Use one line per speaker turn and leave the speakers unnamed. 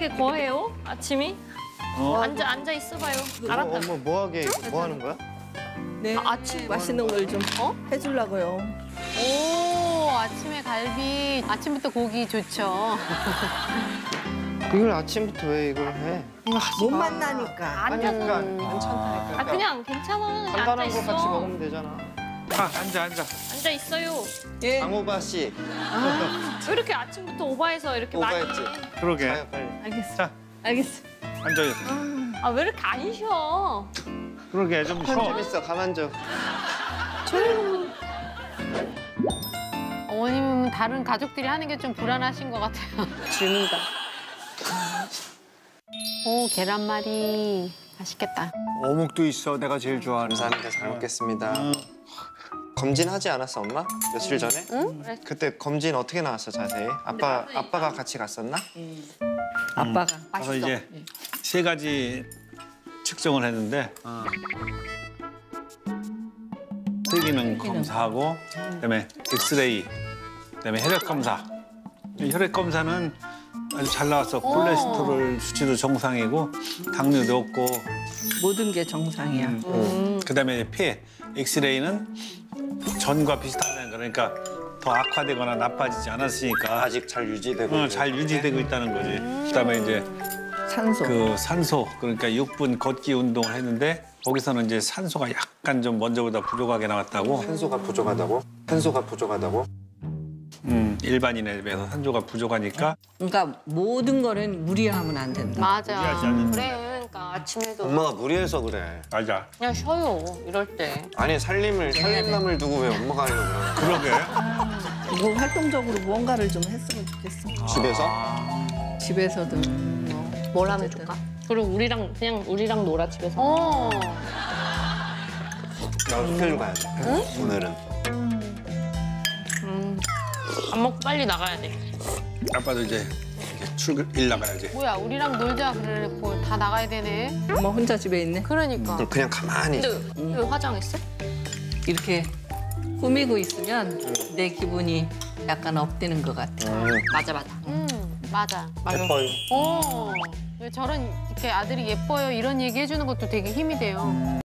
이렇게 거해요? 아침이?
어?
앉아 앉아 있어봐요. 알았다.
어머 뭐하게 뭐 하는 거야?
네.
아, 아침
맛있는 걸좀 어? 해주려고요.
오, 아침에 갈비. 아침부터 고기 좋죠.
이걸 아침부터 왜 이걸 해?
못 만나니까.
아니 약간
아 그냥 괜찮아. 그냥 앉아
간단한 거
있어.
같이 먹으면 되잖아.
아, 앉아, 앉아.
앉아 있어요.
예.
강호바
씨왜 이렇게 아침부터 오바해서 이렇게
오바했지?
많이?
그러게.
가요 빨리.
알겠어.
자.
알겠어.
앉아 있어.
아왜 이렇게 안 쉬어?
그러게,
좀좀
쉬어.
있어 가만 줘.
어머님은 다른 가족들이 하는 게 좀 불안하신 것 같아요.
주는다.
오, 계란말이. 맛있겠다.
어묵도 있어. 내가 제일 좋아하는.
감사합니다 잘 먹겠습니다. 검진하지 않았어 엄마? 며칠 전에?
응?
그때 검진 어떻게 나왔어 자세히? 아빠 아빠가 같이 갔었나?
아빠가.
가서 이제 세 가지 측정을 했는데 세기능 검사하고 그다음에 엑스레이 그다음에 혈액 검사 이 혈액 검사는 아주 잘 나왔어 콜레스테롤 수치도 정상이고 당뇨도 없고
모든 게 정상이야.
음. 그다음에 피 엑스레이는 전과 비슷하다는 거 그러니까 더 악화되거나 나빠지지 않았으니까
아직 잘 유지되고.
어, 잘 유지되고 있다는 거지. 그다음에 이제
산소.
그 산소 그러니까 6분 걷기 운동을 했는데 거기서는 이제 산소가 약간 좀 먼저보다 부족하게 나왔다고.
산소가 부족하다고? 산소가 부족하다고?
음, 일반인에 비해서 산소가 부족하니까
그러니까 모든 거는 무리하면 안 된다.
맞아.
무리하지 않는.
그래 아침에도
엄마가 무리해서 그래.
맞아.
그냥 쉬어요. 이럴 때.
아니 살림을 살림남을 두고 왜 엄마가 하려고 거야?
그러게.
이거 활동적으로 무언가를 좀 했으면 좋겠어.
집에서?
집에서도. 뭐.
뭘 하면 좋을까? 그리고 우리랑 그냥 우리랑 놀아 집에서.
어.
나 스케줄 가야 돼. 오늘은.
밥 먹고 빨리 나가야 돼.
아빠도 이제 출근 일 나가야지.
뭐야, 우리랑 놀자 그래놓고 다 나가야 되네.
엄마 혼자 집에 있네.
그러니까.
그럼 그냥 가만히.
근데 왜 화장했어?
이렇게 꾸미고 있으면 내 기분이 약간 업되는 것 같아.
맞아 맞아.
음, 맞아.
예뻐요.
어. 왜 저런 이렇게 아들이 예뻐요 이런 얘기 해주는 것도 되게 힘이 돼요.